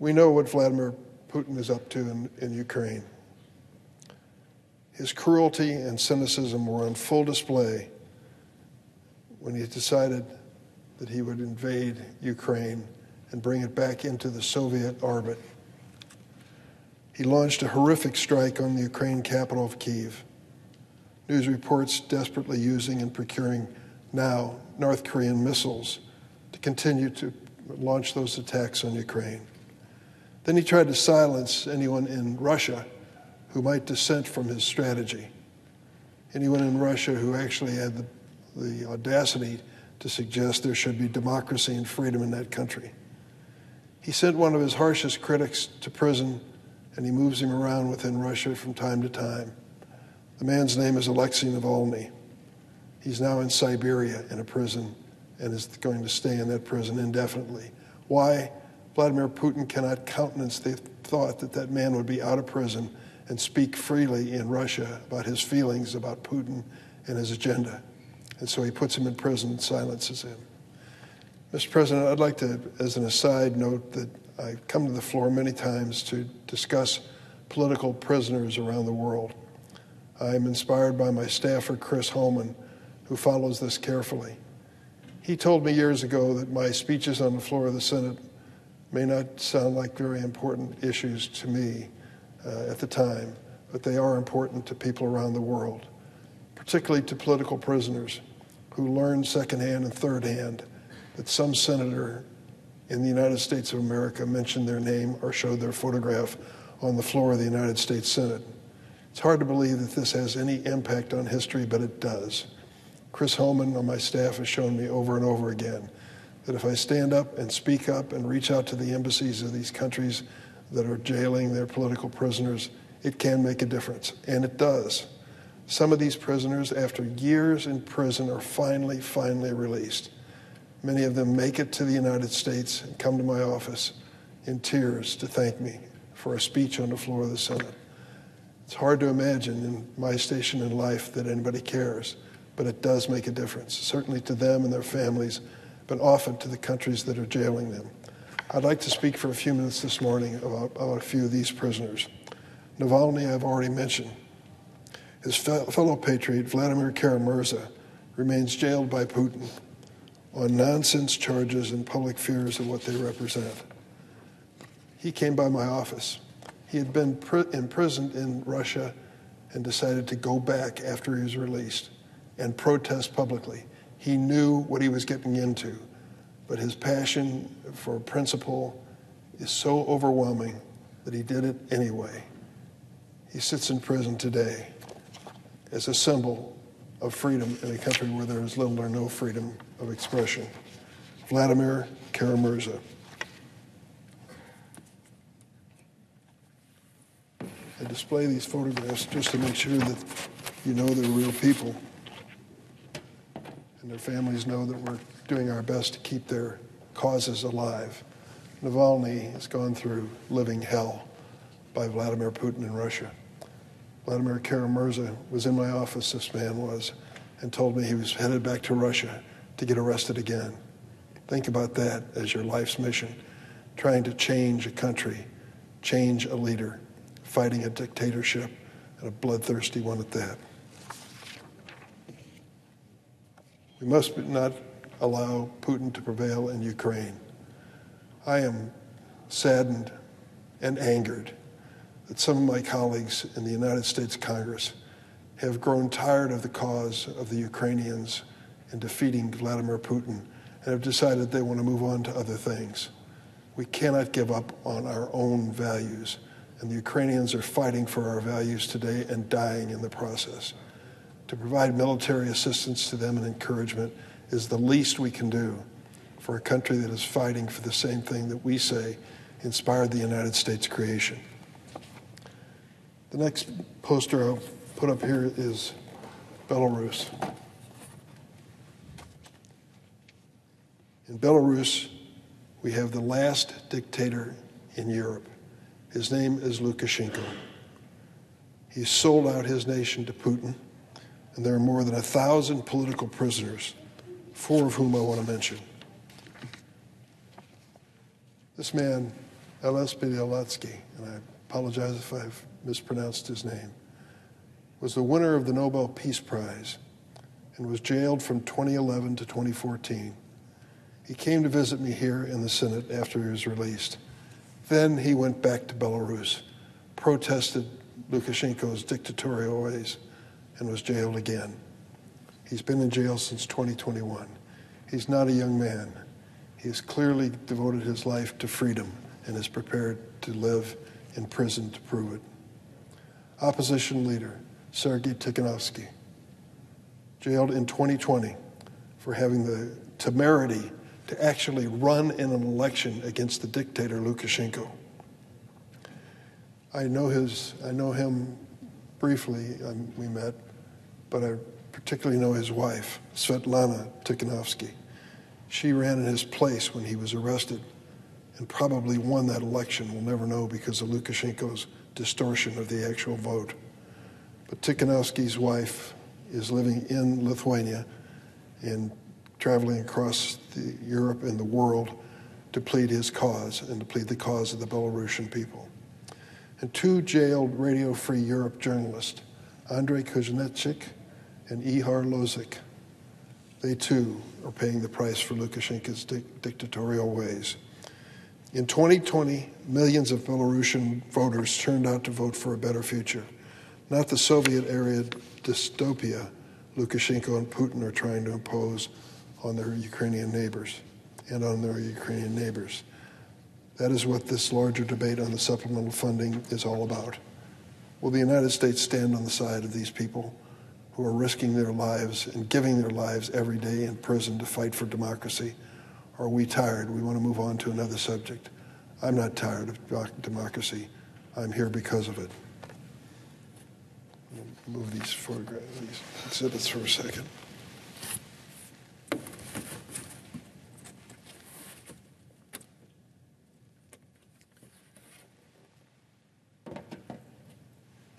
We know what Vladimir Putin is up to in, in Ukraine. His cruelty and cynicism were on full display when he decided that he would invade Ukraine and bring it back into the Soviet orbit. He launched a horrific strike on the Ukraine capital of Kiev. News reports desperately using and procuring now North Korean missiles to continue to launch those attacks on Ukraine. Then he tried to silence anyone in Russia who might dissent from his strategy. Anyone in Russia who actually had the, the audacity to suggest there should be democracy and freedom in that country. He sent one of his harshest critics to prison, and he moves him around within Russia from time to time. The man's name is Alexei Navalny. He's now in Siberia in a prison and is going to stay in that prison indefinitely. Why? Vladimir Putin cannot countenance the thought that that man would be out of prison and speak freely in Russia about his feelings about Putin and his agenda. And so he puts him in prison and silences him. Mr. President, I'd like to, as an aside, note that I come to the floor many times to discuss political prisoners around the world. I'm inspired by my staffer, Chris Holman, who follows this carefully. He told me years ago that my speeches on the floor of the Senate may not sound like very important issues to me uh, at the time, but they are important to people around the world, particularly to political prisoners who learn secondhand and thirdhand that some senator in the United States of America mentioned their name or showed their photograph on the floor of the United States Senate. It's hard to believe that this has any impact on history, but it does. Chris Holman on my staff has shown me over and over again that if I stand up and speak up and reach out to the embassies of these countries that are jailing their political prisoners, it can make a difference. And it does. Some of these prisoners, after years in prison, are finally, finally released. Many of them make it to the United States and come to my office in tears to thank me for a speech on the floor of the Senate. It's hard to imagine in my station in life that anybody cares, but it does make a difference, certainly to them and their families, but often to the countries that are jailing them. I'd like to speak for a few minutes this morning about, about a few of these prisoners. Navalny, I've already mentioned. His fellow patriot, Vladimir Kara-Murza, remains jailed by Putin on nonsense charges and public fears of what they represent. He came by my office. He had been imprisoned in Russia and decided to go back after he was released and protest publicly. He knew what he was getting into, but his passion for principle is so overwhelming that he did it anyway. He sits in prison today as a symbol of freedom in a country where there is little or no freedom of expression. Vladimir Kara-Murza. I display these photographs just to make sure that you know they're real people and their families know that we're doing our best to keep their causes alive. Navalny has gone through living hell by Vladimir Putin in Russia. Vladimir Kara-Murza was in my office, this man was, and told me he was headed back to Russia to get arrested again. Think about that as your life's mission, trying to change a country, change a leader, fighting a dictatorship, and a bloodthirsty one at that. We must not allow Putin to prevail in Ukraine. I am saddened and angered that some of my colleagues in the United States Congress have grown tired of the cause of the Ukrainians in defeating Vladimir Putin and have decided they want to move on to other things. We cannot give up on our own values, and the Ukrainians are fighting for our values today and dying in the process. To provide military assistance to them and encouragement is the least we can do for a country that is fighting for the same thing that we say inspired the United States creation. The next poster I'll put up here is Belarus. In Belarus, we have the last dictator in Europe. His name is Lukashenko. He sold out his nation to Putin, and there are more than a thousand political prisoners, four of whom I want to mention. This man Ales Bialiatski, and I apologize if I've mispronounced his name, was the winner of the Nobel Peace Prize and was jailed from 2011 to 2014. He came to visit me here in the Senate after he was released. Then he went back to Belarus, protested Lukashenko's dictatorial ways, and was jailed again. He's been in jail since 2021. He's not a young man. He has clearly devoted his life to freedom and is prepared to live in prison to prove it. Opposition leader Sergei Tikhanovsky, jailed in 2020 for having the temerity to actually run in an election against the dictator Lukashenko. I know his, I know him briefly. Um, we met, but I particularly know his wife, Svetlana Tikhanovsky. She ran in his place when he was arrested and probably won that election. We'll never know because of Lukashenko's distortion of the actual vote. But Tikhanovsky's wife is living in Lithuania and traveling across the, Europe and the world to plead his cause and to plead the cause of the Belarusian people. And two jailed Radio Free Europe journalists, Andrei Kuznechyk and Ihar Lozik, they too are paying the price for Lukashenko's di- dictatorial ways. In 2020, millions of Belarusian voters turned out to vote for a better future, not the Soviet era dystopia Lukashenko and Putin are trying to impose on their Ukrainian neighbors and on their Ukrainian neighbors. That is what this larger debate on the supplemental funding is all about. Will the United States stand on the side of these people who are risking their lives and giving their lives every day in prison to fight for democracy? Are we tired? We want to move on to another subject. I'm not tired of democracy. I'm here because of it. Move these photographs, these exhibits for a second.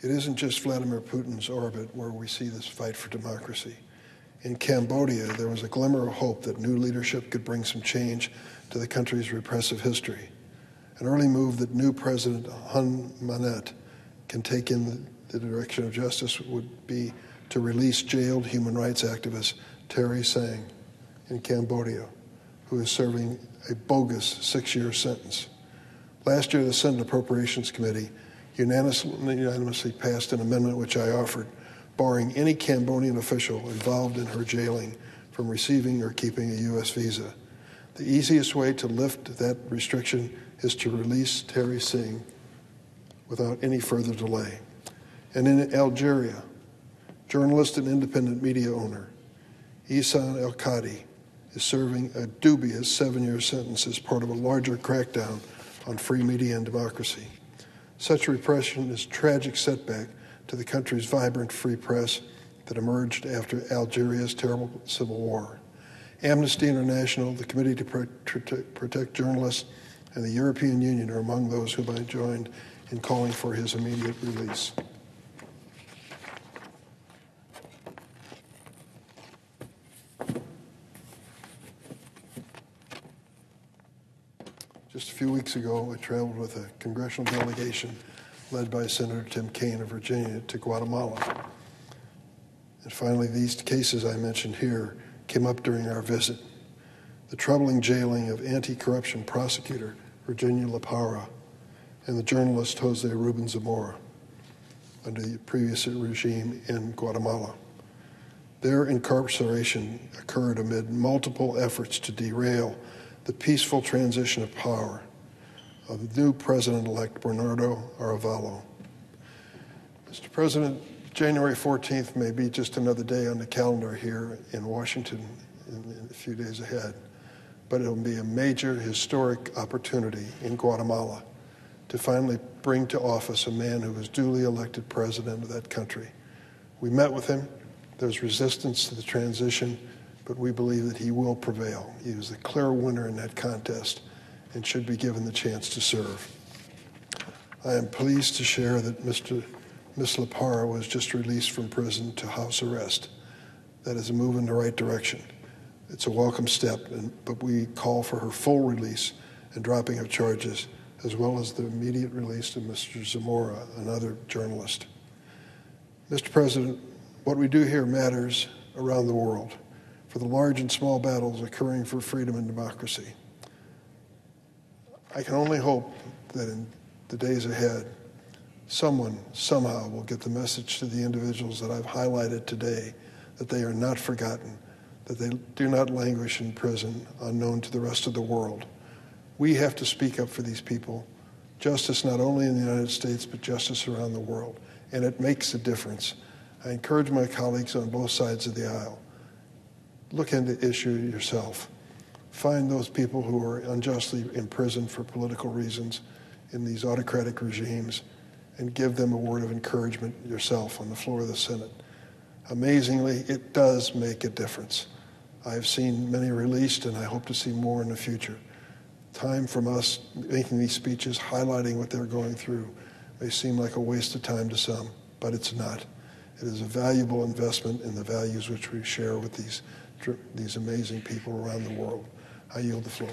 It isn't just Vladimir Putin's orbit where we see this fight for democracy. In Cambodia, there was a glimmer of hope that new leadership could bring some change to the country's repressive history. An early move that new President Hun Manet can take in the direction of justice would be to release jailed human rights activist Theary Seng in Cambodia, who is serving a bogus six year sentence. Last year, the Senate Appropriations Committee unanimously, passed an amendment which I offered, barring any Cambodian official involved in her jailing from receiving or keeping a U.S. visa. The easiest way to lift that restriction is to release Theary Seng without any further delay. And in Algeria, journalist and independent media owner Ihsan El Kadi is serving a dubious seven year sentence as part of a larger crackdown on free media and democracy. Such repression is a tragic setback to the country's vibrant free press that emerged after Algeria's terrible civil war. Amnesty International, the Committee to Protect Journalists, and the European Union are among those whom I joined in calling for his immediate release. Few weeks ago, I traveled with a congressional delegation led by Senator Tim Kaine of Virginia to Guatemala. And finally, these cases I mentioned here came up during our visit. The troubling jailing of anti corruption prosecutor Virginia Laparra and the journalist Jose Ruben Zamora under the previous regime in Guatemala. Their incarceration occurred amid multiple efforts to derail the peaceful transition of power of the new president elect Bernardo Arevalo. Mr. President, January 14th may be just another day on the calendar here in Washington in, in a few days ahead, but it'll be a major historic opportunity in Guatemala to finally bring to office a man who was duly elected president of that country. We met with him. There's resistance to the transition but we believe that he will prevail. He was the clear winner in that contest and should be given the chance to serve. I am pleased to share that Mr. Ms. Laparra was just released from prison to house arrest. That is a move in the right direction. It's a welcome step, and, but we call for her full release and dropping of charges as well as the immediate release of Mr. Zamora, another journalist. Mr. President, what we do here matters around the world for the large and small battles occurring for freedom and democracy. I can only hope that in the days ahead, someone somehow will get the message to the individuals that I've highlighted today that they are not forgotten, that they do not languish in prison unknown to the rest of the world. We have to speak up for these people. Justice not only in the United States, but justice around the world. And it makes a difference. I encourage my colleagues on both sides of the aisle. Look into the issue yourself. Find those people who are unjustly imprisoned for political reasons in these autocratic regimes and give them a word of encouragement yourself on the floor of the Senate. Amazingly, it does make a difference. I have seen many released, and I hope to see more in the future. Time from us making these speeches, highlighting what they're going through, may seem like a waste of time to some, but it's not. It is a valuable investment in the values which we share with these, these amazing people around the world. I yield the floor.